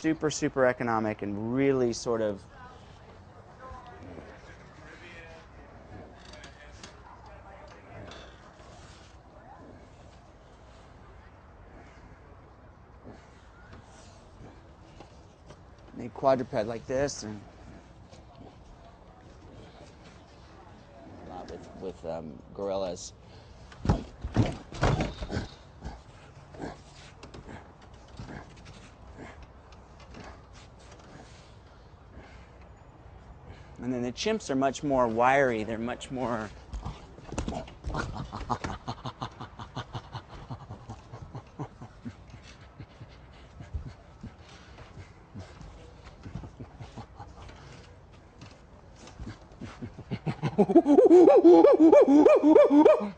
super, super economic and really sort of a quadruped like this and with with um, gorillas. And then the chimps are much more wiry. They're much more.